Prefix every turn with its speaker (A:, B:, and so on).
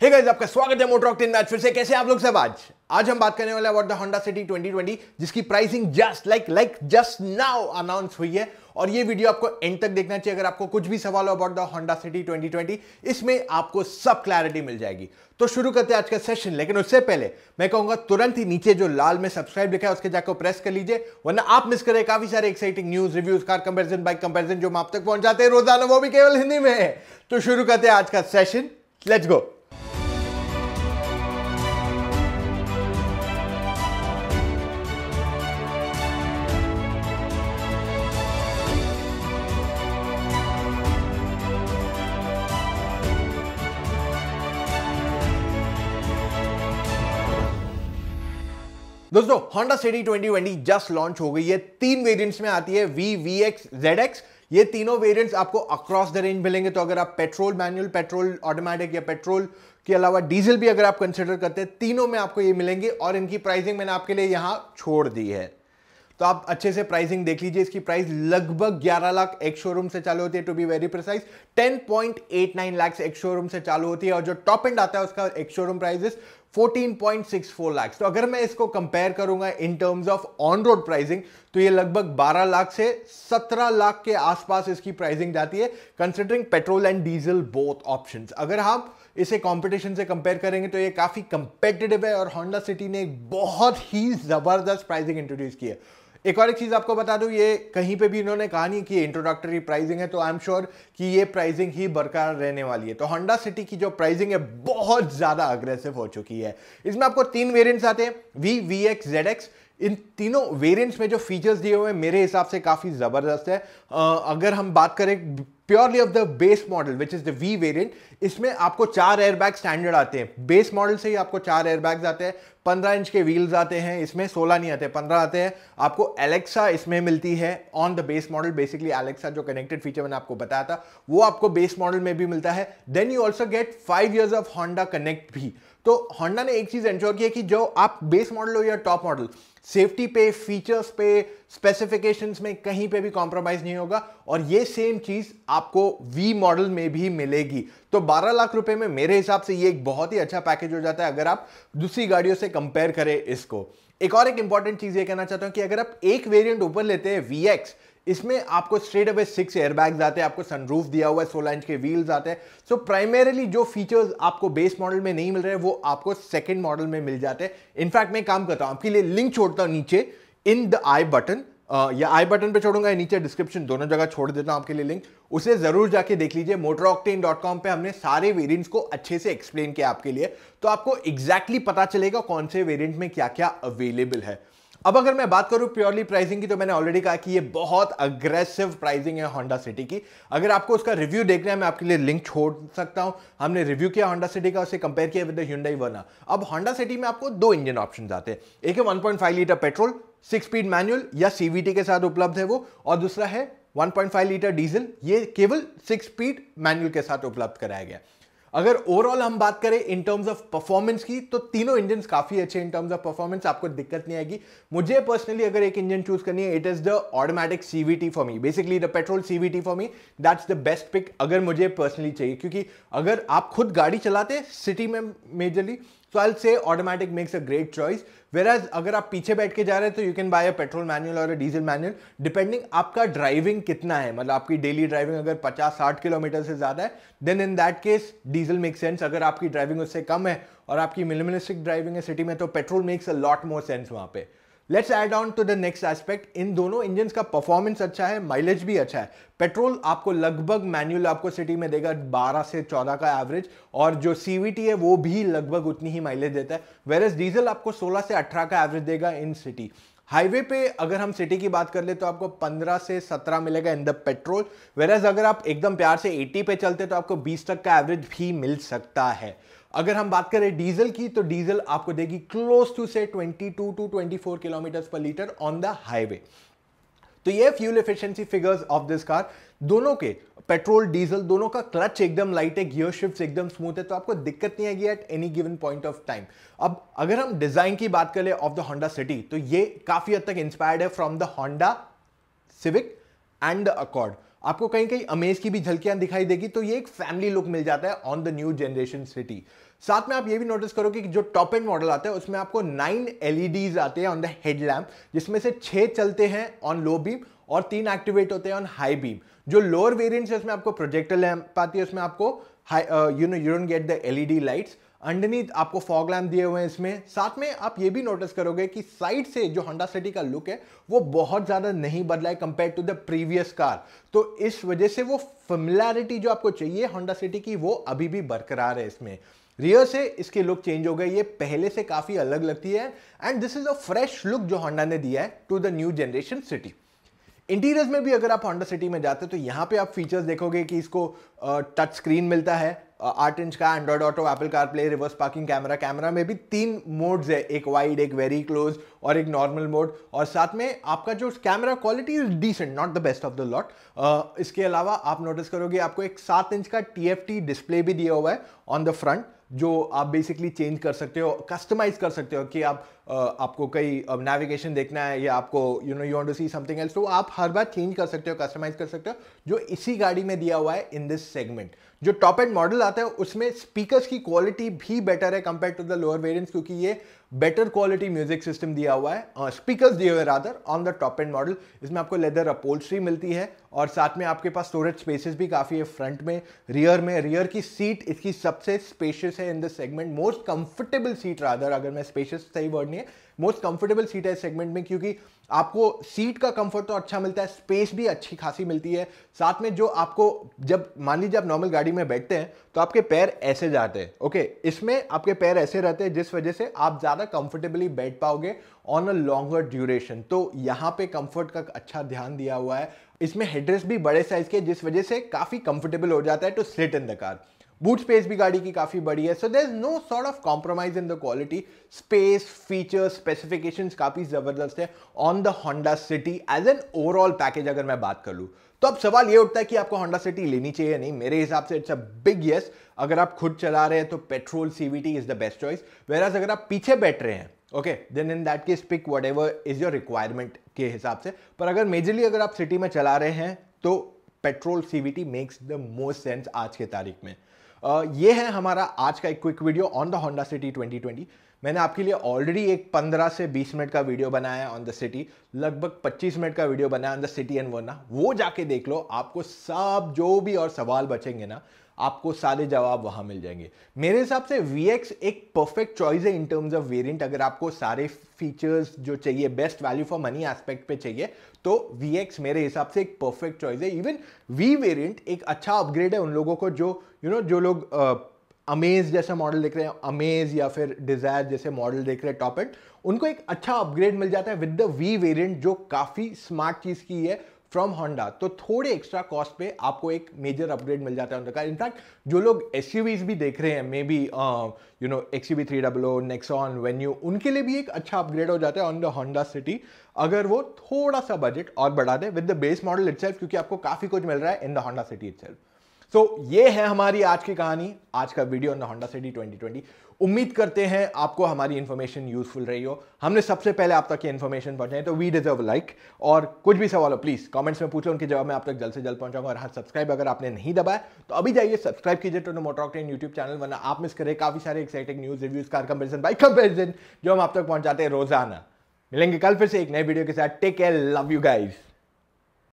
A: हे hey guys आपका स्वागत है मोटर ऑक्टेन मैच फिर से कैसे आप लोग सब आज? आज हम बात करने वाले अबाउट द होंडा सिटी 2020 जिसकी pricing just like like just now announce हुई है. और ये वीडियो आपको एंड तक देखना चाहिए अगर आपको कुछ भी सवाल हो अबाउट द होंडा सिटी 2020 इसमें आपको सब क्लैरिटी मिल जाएगी. तो शुरू करते हैं आज का सेशन लेकिन उससे पहले मैं कहूँगा तुरंत ही नीचे जो लाल में सब्सक्राइब लिखा है, उसके जाकर प्रेस कर लीजिए, वरना आप मिस करें काफ़ी सारे exciting news reviews car comparison bike comparison जो हम आप तक पहुंचाते हैं, रोज़ाना, वो भी केवल हिंदी में है. तो शुरू करते हैं आज का सेशन लेट्स गो दोस्तों Honda City 2020 जस्ट लॉन्च हो गई है। तीन वेरिएंट्स में आती है V, VX, ZX ये तीनों वेरिएंट्स आपको अक्रॉस द रेंज मिलेंगे। तो अगर आप पेट्रोल मैनुअल पेट्रोल ऑटोमेटिक या पेट्रोल के अलावा डीजल भी अगर आप कंसिडर करते हैं तीनों में आपको ये मिलेंगे और इनकी प्राइसिंग मैंने आपके लिए यहाँ छोड़ दी है। तो आप अच्छे से प्राइसिंग देख लीजिए। इसकी प्राइस लगभग 11 लाख एक शोरूम से चालू होती है to be very precise 10.89 lakh एक शोरूम से चालू होती है और जो टॉप एंड आता है उसका एक शोरूम प्राइस 14.64 लाख तो अगर मैं इसको कंपेयर करूँगा in terms of on road pricing तो ये लगभग 12 लाख से 17 लाख के आसपास इसकी प्राइसिंग जाती है considering petrol and diesel both option अगर हम इसे कंपटीशन से कंपेयर करेंगे तो ये काफ़ी कंपेटिटिव है और होंडा सिटी ने एक बहुत ही ज़बरदस्त प्राइसिंग इंट्रोड्यूस की है। एक और एक चीज़ आपको बता दूँ, ये कहीं पे भी इन्होंने कहा नहीं कि इंट्रोडक्टरी प्राइसिंग है तो आई एम श्योर कि ये प्राइसिंग ही बरकरार रहने वाली है। तो होंडा सिटी की जो प्राइसिंग है, बहुत ज़्यादा अग्रेसिव हो चुकी है। इसमें आपको तीन वेरिएंट्स आते हैं V V X Z X इन तीनों वेरिएंट्स में जो फीचर्स दिए हुए हैं, मेरे हिसाब से काफ़ी ज़बरदस्त है। अगर हम बात करें purely of the base model which is the V variant इसमें आपको चार एयरबैग स्टैंडर्ड आते हैं। बेस मॉडल से ही आपको चार एयरबैग्स आते हैं। पंद्रह इंच के व्हील्स आते हैं, इसमें सोलह नहीं आते, पंद्रह आते हैं। आपको एलेक्सा इसमें मिलती है on the base model basically Alexa जो कनेक्टेड फीचर मैंने आपको बताया था, वो आपको बेस मॉडल में भी मिलता है। Then you also get five years of Honda connect भी। तो होंडा ने एक चीज़ एंश्योर की है कि जो आप बेस मॉडल हो या टॉप मॉडल सेफ्टी पे फीचर्स पे स्पेसिफिकेशंस में कहीं पे भी कॉम्प्रोमाइज नहीं होगा। और ये सेम चीज़ आपको वी मॉडल में भी मिलेगी। तो 12 लाख रुपए में मेरे हिसाब से ये एक बहुत ही अच्छा पैकेज हो जाता है। अगर आप दूसरी गाड़ियों से कंपेयर करें इसको। एक और एक इंपॉर्टेंट चीज़ ये कहना चाहता हूँ कि अगर आप एक वेरिएंट ऊपर लेते हैं वीएक्स इसमें आपको स्ट्रेट अवे सिक्स एयरबैग्स आते हैं आपको सनरूफ दिया हुआ है सोलह इंच के व्हील्स आते हैं। सो so, प्राइमरीली जो फीचर्स आपको बेस मॉडल में नहीं मिल रहे वो आपको सेकेंड मॉडल में मिल जाते हैं। इनफैक्ट मैं काम करता हूँ आपके लिए लिंक छोड़ता हूँ नीचे इन द आई बटन या आई बटन पे छोड़ूँगा नीचे डिस्क्रिप्शन दोनों जगह छोड़ देता हूँ आपके लिए लिंक उसे ज़रूर जाके देख लीजिए मोटरऑक्टेन डॉट कॉम पर हमने सारे वेरियंट्स को अच्छे से एक्सप्लेन किया आपके लिए। तो आपको एग्जैक्टली exactly पता चलेगा कौन से वेरियंट में क्या क्या अवेलेबल है। अब अगर मैं बात करूँ प्योरली प्राइसिंग की तो मैंने ऑलरेडी कहा कि ये बहुत अग्रेसिव प्राइसिंग है होंडा सिटी की। अगर आपको उसका रिव्यू देखना है, मैं आपके लिए लिंक छोड़ सकता हूँ। हमने रिव्यू किया होंडा सिटी का, उसे कंपेयर किया विद द वर्ना अब होंडा सिटी में आपको दो इंजन ऑप्शन आते हैं। एक है one litre petrol six speed manual या सीवीटी के साथ उपलब्ध है वो। और दूसरा है 1.5 लीटर डीजल। ये केवल सिक्स स्पीड मैनुअल के साथ उपलब्ध कराया गया। अगर ओवरऑल हम बात करें इन टर्म्स ऑफ़ परफॉर्मेंस की तो तीनों इंजन काफ़ी अच्छे इन टर्म्स ऑफ़ परफॉर्मेंस आपको दिक्कत नहीं आएगी। मुझे पर्सनली अगर एक इंजन चूज़ करनी है it is the automatic CVT for me basically the petrol CVT for me that's the best pick अगर मुझे पर्सनली चाहिए। क्योंकि अगर आप खुद गाड़ी चलाते सिटी में majorly so I say automatic makes a great choice whereas अगर आप पीछे बैठ के जा रहे हैं तो you can buy a petrol manual और अ डीजल मैनुअल डिपेंडिंग आपका ड्राइविंग कितना है। मतलब आपकी डेली ड्राइविंग अगर 50-60 किलोमीटर से ज़्यादा है then in that case diesel make sense अगर आपकी ड्राइविंग उससे कम है और आपकी मिनिमलिस्टिक ड्राइविंग है सिटी में तो petrol makes a lot more sense वहाँ पे। Let's add on to the next aspect इन दोनों इंजन का परफॉर्मेंस अच्छा है माइलेज भी अच्छा है। पेट्रोल आपको लगभग मैनुअल आपको सिटी में देगा 12 से 14 का एवरेज और जो सीवीटी है वो भी लगभग उतनी ही माइलेज देता है। वेर डीजल आपको 16 से 18 का एवरेज देगा इन सिटी हाईवे पे अगर हम सिटी की बात कर ले तो आपको 15 से 17 मिलेगा इन द पेट्रोल। वेर अगर आप एकदम प्यार से 80 पे चलते तो आपको 20 तक का एवरेज भी मिल सकता है। अगर हम बात करें डीजल की तो डीजल आपको देगी क्लोज टू से 22 to 24 kilometre per litre on the highway तो ये fuel efficiency figures of this car दोनों के पेट्रोल डीजल दोनों का क्लच एकदम लाइट है गियर शिफ्ट एकदम स्मूथ है तो आपको दिक्कत नहीं आएगी at any given point of time अब अगर हम डिज़ाइन की बात करें ऑफ़ द होंडा सिटी तो ये काफ़ी हद तक इंस्पायर्ड है from the Honda Civic and the Accord आपको कहीं कहीं अमेज की भी झलकियाँ दिखाई देगी तो ये एक फैमिली लुक मिल जाता है on the new generation City साथ में आप ये भी नोटिस करो कि जो टॉप एंड मॉडल आता है, उसमें आपको नाइन एलईडीज आते हैं ऑन द हेड लैम्प जिसमें से छह चलते हैं ऑन लो बीम और तीन एक्टिवेट होते हैं ऑन हाई बीम जो लोअर वेरियंट है, उसमें आपको प्रोजेक्टर लैम्प आती है, उसमें आपको you know you don't get the LED lights underneath आपको फॉग लैम्प दिए हुए हैं इसमें। साथ में आप ये भी नोटिस करोगे कि साइड से जो होंडा सिटी का लुक है, वो बहुत ज़्यादा नहीं बदला है compare to the previous car तो इस वजह से वो फेमिलैरिटी जो आपको चाहिए होंडा सिटी की, वो अभी भी बरकरार है इसमें। रियर से इसकी लुक चेंज हो गई, ये पहले से काफ़ी अलग लगती है। And this is a fresh look जो होंडा ने दिया है to the new generation City interiors में भी अगर आप होंडा सिटी में जाते हैं तो यहाँ पे आप फीचर्स देखोगे कि इसको टच स्क्रीन मिलता है। आठ इंच का Android Auto Apple CarPlay reverse parking camera camera में भी तीन मोड्स है, एक वाइड एक वेरी क्लोज और एक नॉर्मल मोड और साथ में आपका जो camera quality is decent not the best of the lot इसके अलावा आप नोटिस करोगे आपको एक सात इंच का टीएफटी डिस्प्ले भी दिया हुआ है ऑन द फ्रंट जो आप बेसिकली चेंज कर सकते हो कस्टमाइज कर सकते हो कि आप आपको कई नेविगेशन देखना है, या आपको you know you want to see something else तो आप हर बार चेंज कर सकते हो कस्टमाइज कर सकते हो, जो इसी गाड़ी में दिया हुआ है इन दिस सेगमेंट जो टॉप एंड मॉडल आता है, उसमें स्पीकर्स की क्वालिटी भी बेटर है compare to the lower variants क्योंकि ये बेटर क्वालिटी म्यूज़िक सिस्टम दिया हुआ है स्पीकर्स दिए हुए rather on the top end model इसमें आपको लेदर अपोल्ट्री मिलती है, और साथ में आपके पास स्टोरेज स्पेसेस भी काफ़ी है फ्रंट में रियर में रियर की सीट इसकी सबसे स्पेशियस है in the segment most comfortable seat rather अगर मैं स्पेशियस सही वर्ड नहीं है मोस्ट कंफर्टेबल सीट है इस सेगमेंट में, क्योंकि आपको सीट का कंफर्ट तो अच्छा मिलता है स्पेस भी अच्छी खासी मिलती है। साथ में जो आपको, जब, मान लीजिए आप नॉर्मल गाड़ी में बैठते हैं तो आपके पैर ऐसे जाते हैं ओके इसमें आपके पैर ऐसे रहते हैं, जिस वजह से आप ज़्यादा कंफर्टेबली बैठ पाओगे ऑन अ लॉन्गर ड्यूरेशन तो यहाँ पे कंफर्ट का अच्छा ध्यान दिया हुआ है। इसमें हेडरेस्ट भी बड़े साइज़ के जिस वजह से काफ़ी कंफर्टेबल हो जाता है to sit in the car boot space भी गाड़ी की काफ़ी बड़ी है। So there is no sort of compromise in the quality space features specification काफ़ी ज़बरदस्त है on the Honda City as an overall package अगर मैं बात कर। लूँ तो अब सवाल ये उठता है कि आपको होंडा सिटी लेनी चाहिए नहीं? मेरे हिसाब से इट्स अ बिग यस अगर आप खुद चला रहे हैं तो petrol CVT is the best choice where अगर आप पीछे बैठ रहे हैं okay then in that case pick whatever is your requirement के हिसाब से। पर अगर मेजरली अगर आप सिटी में चला रहे हैं तो petrol CVT makes the most sense आज के तारीख में। ये है हमारा आज का एक quick video on the Honda City 2020 मैंने आपके लिए ऑलरेडी एक 15 से 20 मिनट का वीडियो बनाया है ऑन द सिटी लगभग 25 मिनट का वीडियो बनाया on the City and Verna वो जाके देख लो, आपको सब जो भी और सवाल बचेंगे ना आपको सारे जवाब वहाँ मिल जाएँगे। मेरे हिसाब से VX एक परफेक्ट चॉइस है इन टर्म्स ऑफ़ वेरिएंट अगर आपको सारे फीचर्स जो चाहिए best value for money aspect पे चाहिए तो VX मेरे हिसाब से एक परफेक्ट चॉइस है। इवन V वेरिएंट एक अच्छा अपग्रेड है उन लोगों को जो यू you नो know, जो लोग अमेज uh, जैसा मॉडल देख रहे हैं अमेज या फिर डिज़ायर जैसे मॉडल देख रहे हैं टॉप एंड उनको एक अच्छा अपग्रेड मिल जाता है विद द वी वेरिएंट जो काफ़ी स्मार्ट चीज़ की है। फ्रॉम होंडा तो थोड़े एक्स्ट्रा कॉस्ट पे आपको एक मेजर अपग्रेड मिल जाता है उनका इनफैक्ट जो लोग एस भी देख रहे हैं maybe you know X U three डब्लो Nexon Venue उनके लिए भी एक अच्छा अपग्रेड हो जाता है ऑन द होंडा सिटी अगर वो थोड़ा सा बजट और बढ़ा दे with the base model it क्योंकि आपको काफ़ी कुछ मिल रहा है in the Honda City itself so so, ये है हमारी आज की कहानी। आज का वीडियो ऑन होंडा सिटी 2020 उम्मीद करते हैं आपको हमारी इन्फॉर्मेशन यूजफुल रही हो। हमने सबसे पहले आप तक ये इन्फॉर्मेशन पहुंचाई तो वी डिजर्व लाइक और कुछ भी सवाल हो प्लीज़ कमेंट्स में पूछो उनके जवाब मैं आप तक जल्द से जल्द पहुंचाऊँगा। और हाँ सब्सक्राइब अगर आपने नहीं दबाया तो अभी जाइए सब्सक्राइब कीजिए to MotorOctane YouTube channel वरना आप मिस करें काफ़ी सारे exciting news reviews car comparison bike comparison जो हम आप तक पहुंचाते हैं रोज़ाना। मिलेंगे कल फिर से एक नए वीडियो के साथ। Take care love you guys